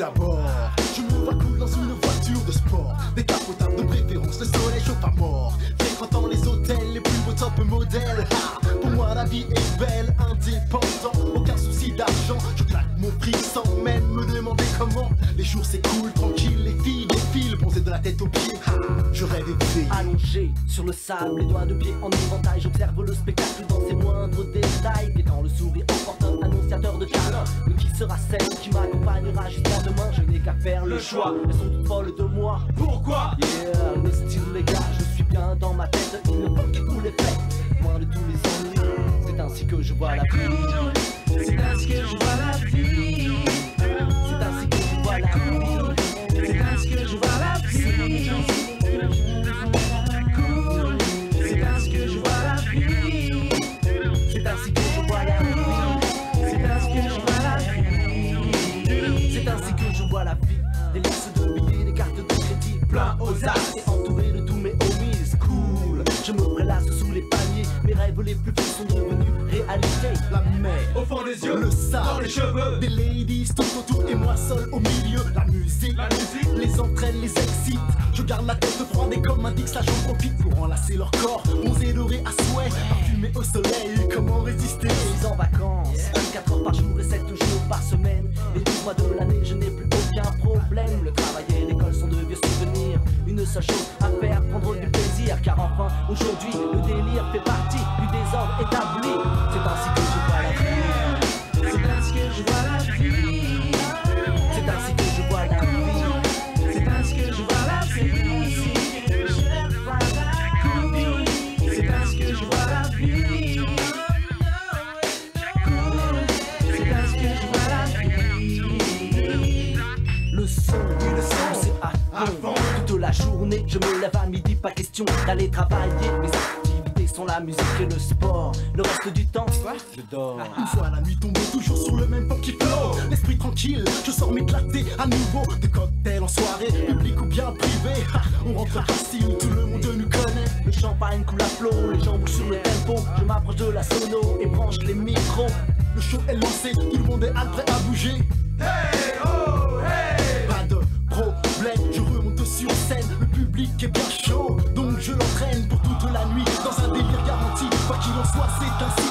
d'abord. Je me vois cool dans une voiture de sport. Des capotables de préférence, le soleil chauffe à mort. Fréquentant les hôtels, les plus beaux top modèles. Pour moi, la vie est belle, indépendant. Aucun souci d'argent, je claque mon prix sans même me demander comment. Les jours s'écoulent tranquille de la tête aux pieds. Je rêve éveillé. Allongé sur le sable, les doigts de pied en éventail, j'observe le spectacle dans ses moindres détails. Guettant le sourire emporte un annonciateur de câlin. Mais qui sera celle qui m'accompagnera jusqu'à demain Je n'ai qu'à faire le choix, elles sont toutes folles de moi. Pourquoi? Yeah, le style les gars, je suis bien dans ma tête. Il ne faut que tous les faits, loin de tous les ennuis. C'est ainsi que je vois la vie. C'est ainsi que je vois la vie. Des listes de billets, des cartes de crédit, plein aux as et entouré de tous mes homies. Cool, je me prélasse sous les paniers. Mes rêves les plus fous sont devenus réalité. La mer, Au fond des yeux, le dans sable, les cheveux, des ladies tout autour et moi seul au milieu. La musique, la musique. les entraîne, les excite. Je garde la tête froide et comme dix, là j'en profite pour enlacer leur corps. Bronzé doré à souhait, Le travail et l'école sont de vieux souvenirs. Une seule chose à faire, prendre du plaisir. Car enfin, aujourd'hui, le délire fait partie du désordre son, le son, c'est à fond. Toute la journée, je me lève à midi, pas question d'aller travailler. Mes activités sont la musique et le sport. Le reste du temps, je dors. Une fois la nuit tombée, toujours sur le même funky flow. L'esprit tranquille, je sors m'éclater à nouveau. Des cocktails en soirée, public ou bien privé. On rentre facile, tout le monde nous connaît. Le champagne coule à flot, les gens bougent sur le tempo. Je m'approche de la sono et branche les micros. Le show est lancé, tout le monde est prêt à bouger. Hey oh chaud, donc je l'entraîne pour toute la nuit. Dans un délire garanti, quoi qu'il en soit, c'est ainsi.